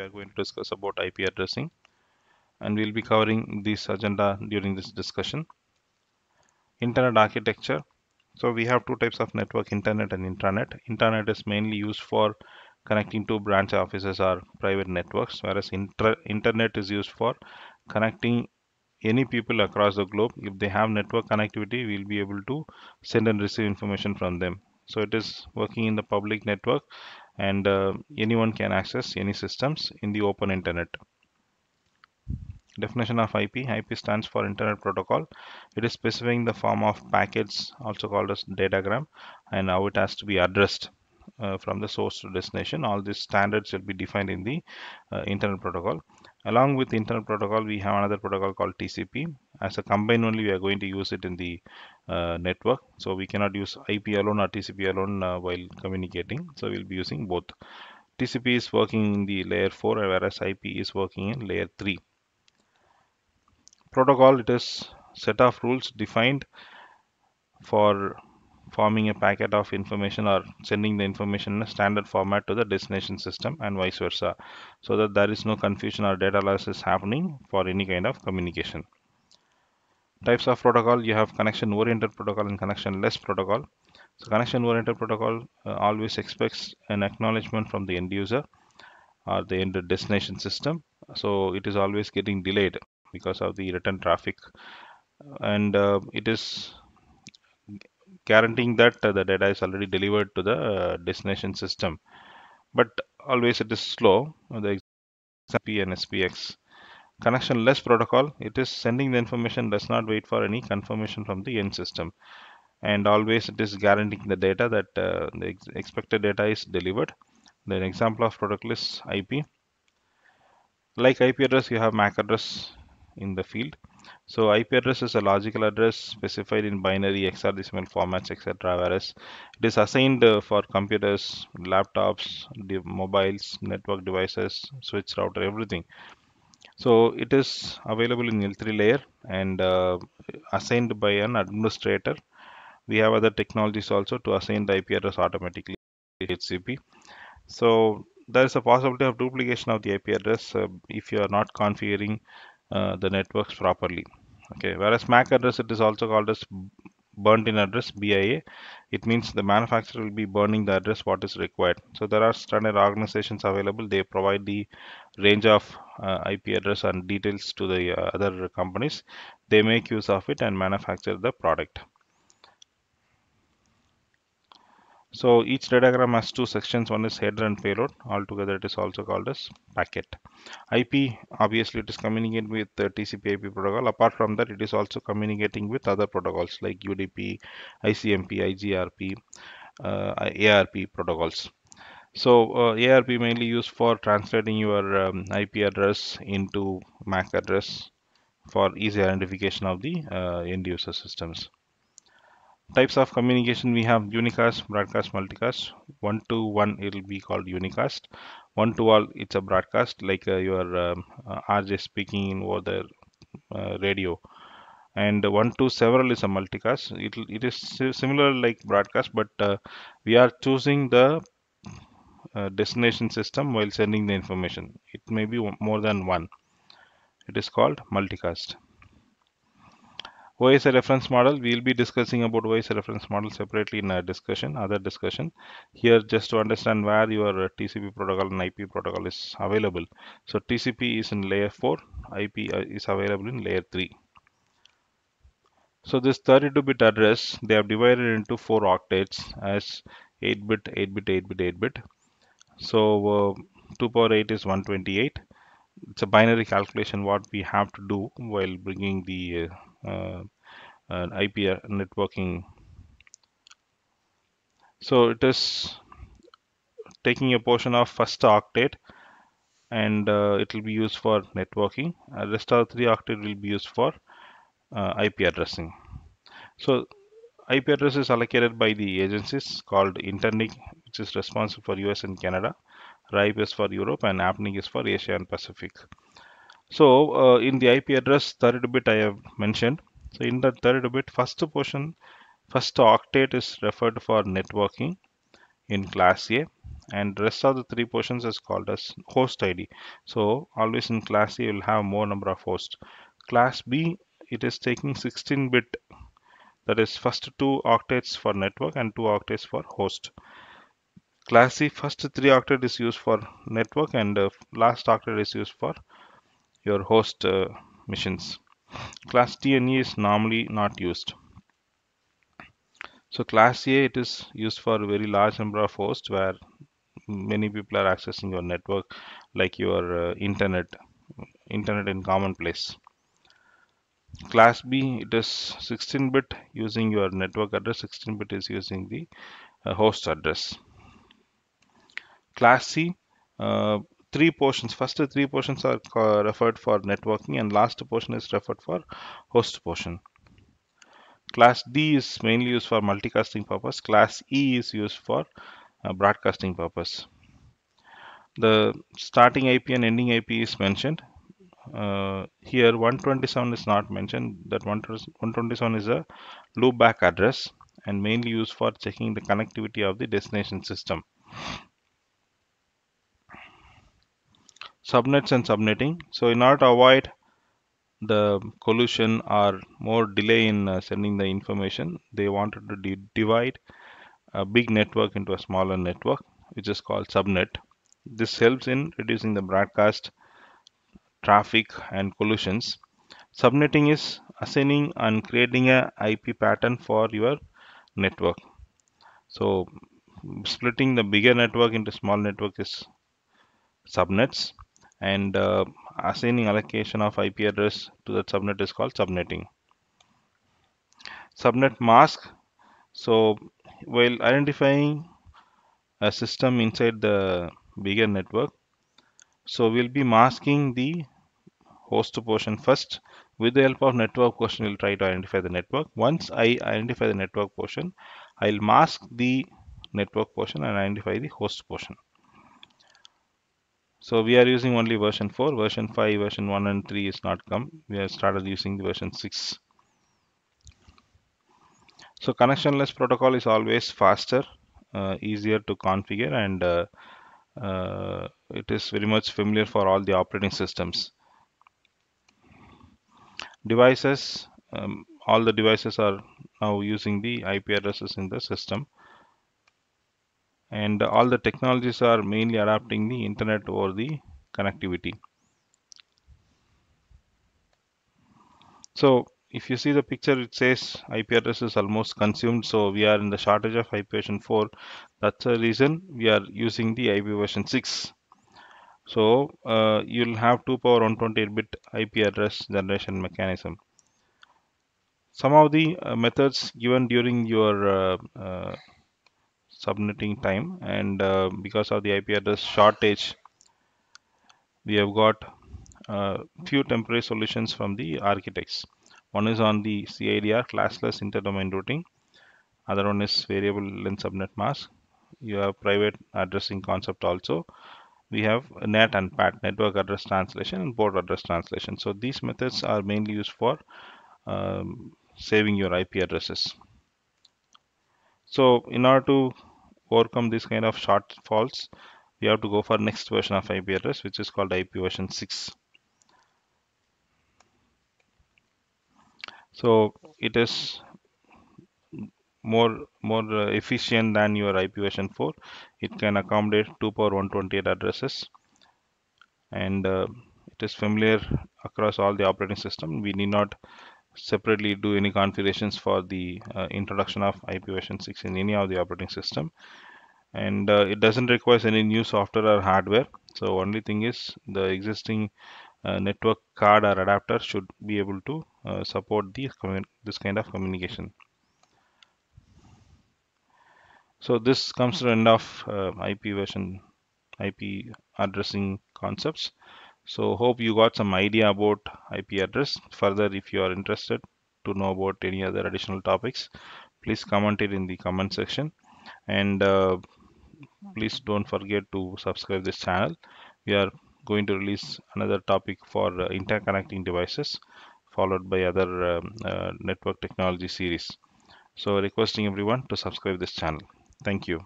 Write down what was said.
we are going to discuss about IP addressing and we'll be covering this agenda during this discussion. Internet architecture. So we have two types of network, internet and intranet. Internet is mainly used for connecting to branch offices or private networks, whereas internet is used for connecting any people across the globe. If they have network connectivity, we'll be able to send and receive information from them. So it is working in the public network and uh, anyone can access any systems in the open internet. Definition of IP. IP stands for Internet Protocol. It is specifying the form of packets, also called as datagram, and how it has to be addressed uh, from the source to destination. All these standards will be defined in the uh, Internet Protocol. Along with Internet Protocol, we have another protocol called TCP. As a combine only, we are going to use it in the uh, network. So we cannot use IP alone or TCP alone uh, while communicating. So we'll be using both. TCP is working in the layer 4 whereas IP is working in layer 3. Protocol, it is set of rules defined for forming a packet of information or sending the information in a standard format to the destination system and vice versa so that there is no confusion or data loss is happening for any kind of communication. Types of protocol you have connection oriented protocol and connection less protocol. So connection oriented protocol uh, always expects an acknowledgement from the end user or the end destination system. So it is always getting delayed because of the return traffic. And uh, it is guaranteeing that uh, the data is already delivered to the uh, destination system. But always it is slow. The XMPP and SPX connectionless protocol. It is sending the information does not wait for any confirmation from the end system. And always it is guaranteeing the data that uh, the ex expected data is delivered. The example of protocol is IP like IP address you have MAC address in the field so IP address is a logical address specified in binary, hexadecimal formats, etc. Whereas it is assigned uh, for computers, laptops, mobiles, network devices, switch router, everything. So it is available in L3 layer and uh, assigned by an administrator. We have other technologies also to assign the IP address automatically DHCP. So there is a possibility of duplication of the IP address uh, if you are not configuring uh, the networks properly okay whereas MAC address it is also called as burnt in address BIA it means the manufacturer will be burning the address what is required. So there are standard organizations available. They provide the range of uh, IP address and details to the uh, other companies. They make use of it and manufacture the product So each datagram has two sections. One is header and payload. Altogether, it is also called as packet. IP, obviously, it is communicating with the TCP IP protocol. Apart from that, it is also communicating with other protocols like UDP, ICMP, IGRP, uh, ARP protocols. So uh, ARP mainly used for translating your um, IP address into MAC address for easy identification of the uh, end user systems types of communication we have unicast broadcast multicast. One to one it will be called unicast. One to all it's a broadcast like uh, your um, uh, rj speaking over the uh, radio. And one to several is a multicast. It, it is similar like broadcast but uh, we are choosing the uh, destination system while sending the information. It may be more than one. It is called multicast OSI reference model, we will be discussing about OSI reference model separately in a discussion, other discussion. Here, just to understand where your TCP protocol and IP protocol is available. So TCP is in layer 4, IP uh, is available in layer 3. So this 32-bit address, they have divided into 4 octets as 8-bit, 8-bit, 8-bit, 8-bit. So uh, 2 power 8 is 128 it's a binary calculation what we have to do while bringing the uh, uh, IP networking. So it is taking a portion of first octet and uh, it will be used for networking. Uh, rest of three octet will be used for uh, IP addressing. So IP address is allocated by the agencies called InterNIC, which is responsible for US and Canada. RIPE is for Europe and APNIC is for Asia and Pacific. So uh, in the IP address third bit I have mentioned. So in the third bit first portion, first octet is referred for networking in class A and rest of the three portions is called as host id so always in class a you will have more number of hosts. Class b it is taking 16 bit. That is first two octets for network and two octets for host. Class c first three octet is used for network and uh, last octet is used for your host uh, machines class d and e is normally not used so class A it is used for a very large number of hosts where many people are accessing your network like your uh, internet internet in common place. Class B it is 16 bit using your network address 16 bit is using the uh, host address. Class C uh, three portions first three portions are referred for networking and last portion is referred for host portion Class D is mainly used for multicasting purpose. Class E is used for uh, broadcasting purpose. The starting IP and ending IP is mentioned. Uh, here 127 is not mentioned. That 127 is a loopback address and mainly used for checking the connectivity of the destination system. Subnets and subnetting. So in order to avoid the collision or more delay in uh, sending the information. They wanted to divide a big network into a smaller network which is called subnet. This helps in reducing the broadcast traffic and collisions. Subnetting is assigning and creating a ip pattern for your network. So splitting the bigger network into small network is subnets and uh, assigning allocation of IP address to that subnet is called subnetting. Subnet mask. So while identifying a system inside the bigger network, so we'll be masking the host portion first. With the help of network portion, we'll try to identify the network. Once I identify the network portion, I'll mask the network portion and identify the host portion. So we are using only version 4, version 5, version 1 and 3 is not come. We have started using the version 6. So connectionless protocol is always faster, uh, easier to configure and uh, uh, it is very much familiar for all the operating systems. Devices, um, all the devices are now using the IP addresses in the system and all the technologies are mainly adapting the internet or the connectivity. So if you see the picture it says IP address is almost consumed. So we are in the shortage of IP version 4 that's the reason we are using the IP version 6 so uh, you'll have 2 power 128 bit IP address generation mechanism. Some of the uh, methods given during your uh, uh subnetting time. And uh, because of the IP address shortage we have got uh, few temporary solutions from the architects. One is on the CIDR classless interdomain routing. Other one is variable length subnet mask. You have private addressing concept also. We have NAT and PAT network address translation and port address translation. So these methods are mainly used for um, saving your IP addresses. So in order to overcome this kind of shortfalls we have to go for next version of IP address which is called IP version 6 so it is more more uh, efficient than your IP version 4 it can accommodate 2 power 128 addresses. And uh, it is familiar across all the operating system. We need not separately do any configurations for the uh, introduction of IP version 6 in any of the operating system. And uh, it doesn't require any new software or hardware. So only thing is the existing uh, network card or adapter should be able to uh, support the this kind of communication. So this comes to the end of uh, IP version IP addressing concepts so hope you got some idea about IP address. Further if you are interested to know about any other additional topics please comment it in the comment section. And uh, please don't forget to subscribe this channel. We are going to release another topic for uh, interconnecting devices followed by other um, uh, network technology series. So requesting everyone to subscribe this channel. Thank you